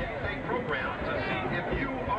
A program to see if you.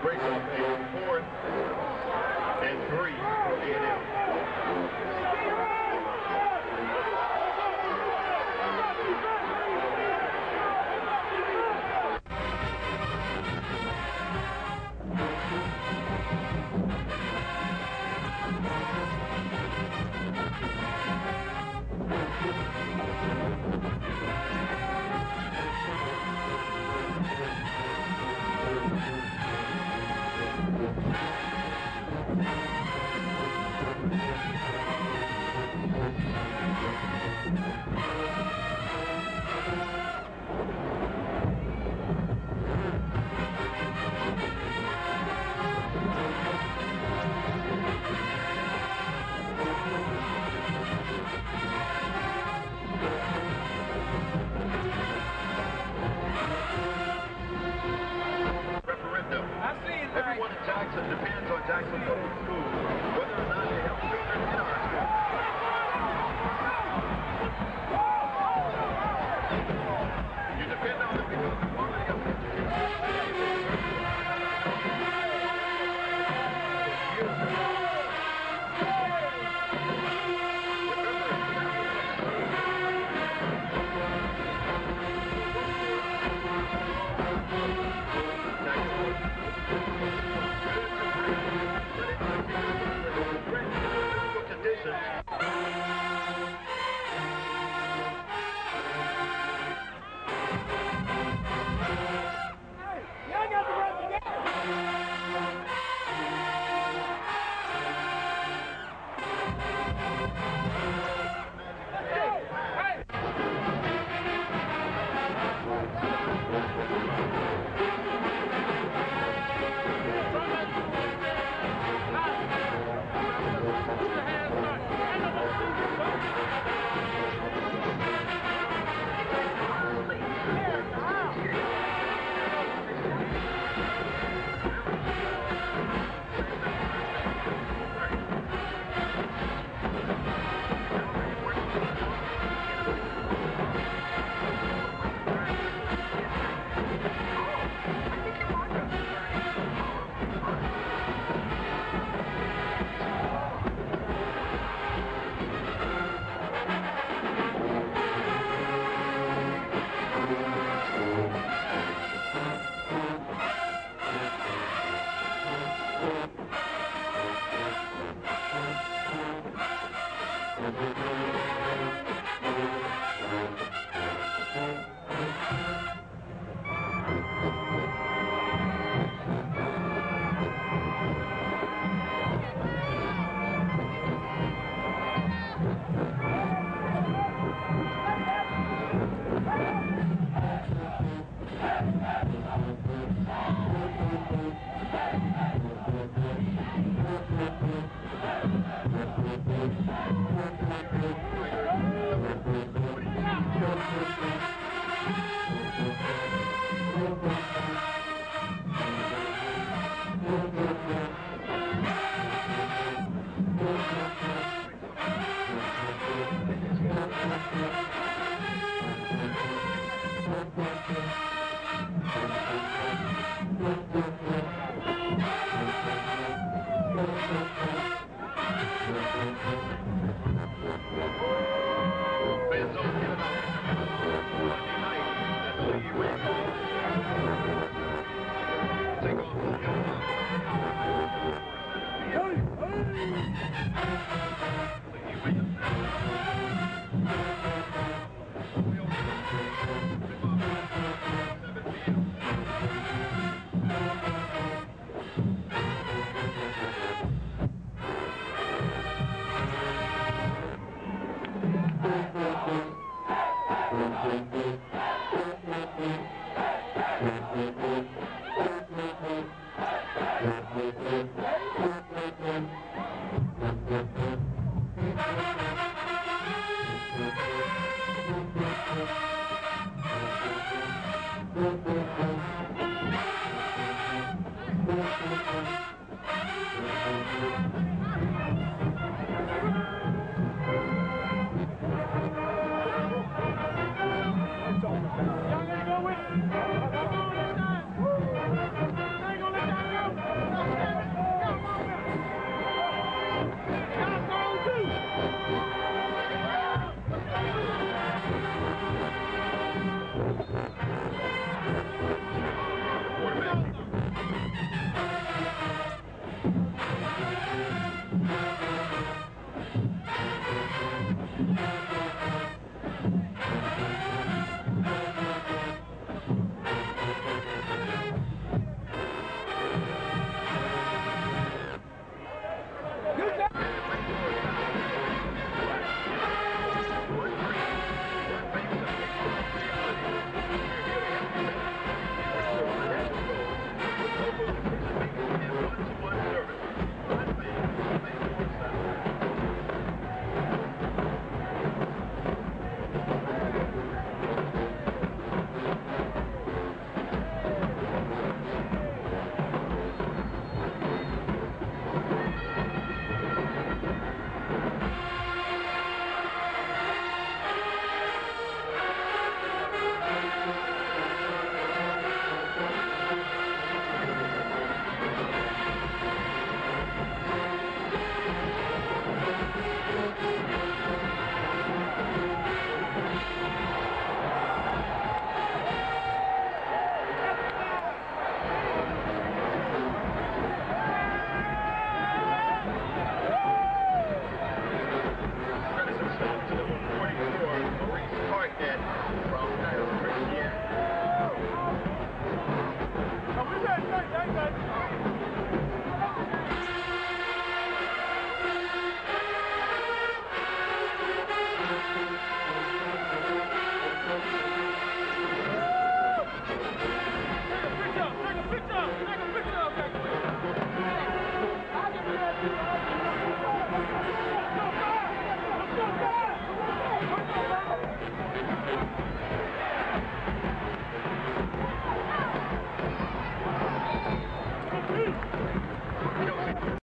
Great. job,